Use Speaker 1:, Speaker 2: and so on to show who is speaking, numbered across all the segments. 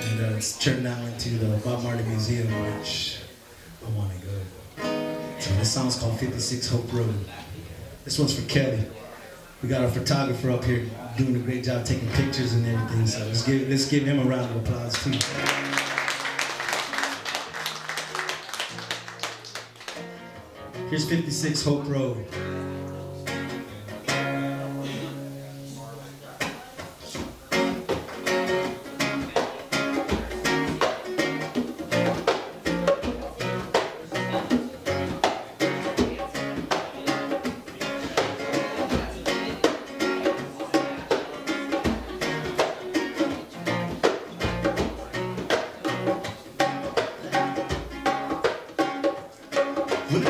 Speaker 1: And uh, it's turned now into the Bob Marley Museum, which I want to go. So this song's called 56 Hope Road. This one's for Kelly. We got our photographer up here doing a great job taking pictures and everything. So let's give let's give him a round of applause too. Here's 56 Hope Road. Well,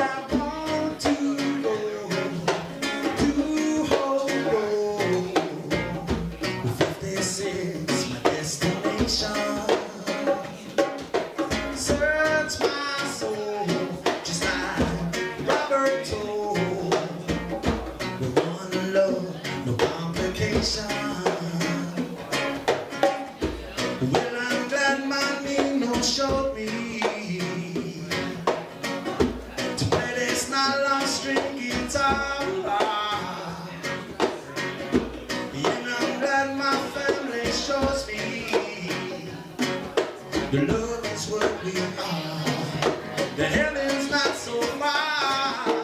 Speaker 1: I'm glad my Nino showed me the love is what we are. The heaven's not so far.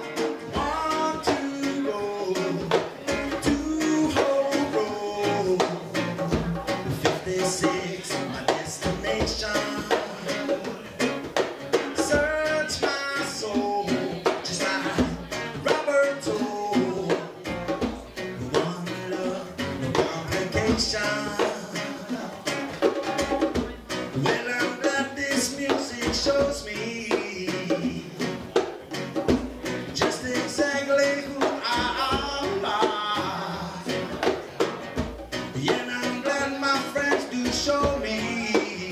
Speaker 1: Show me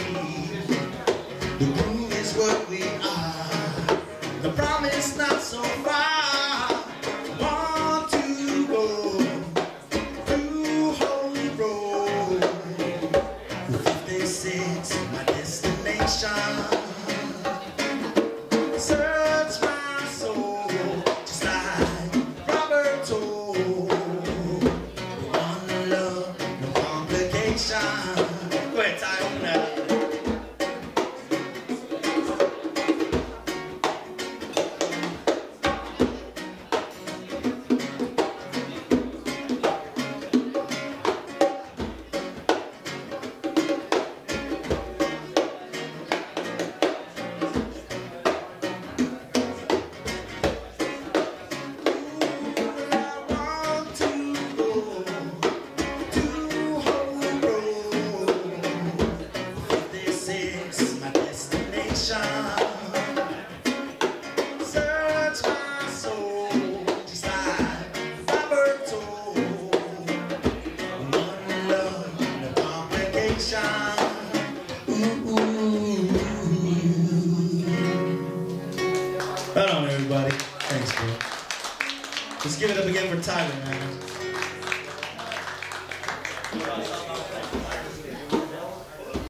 Speaker 1: the groove is what we are. The promise not so far. Want to go through Holy Road. 56, my destination. Search my soul, just like Robert told. One love, no complication. Right on, everybody. Thanks, bro. Let's give it up again for Tyler, man.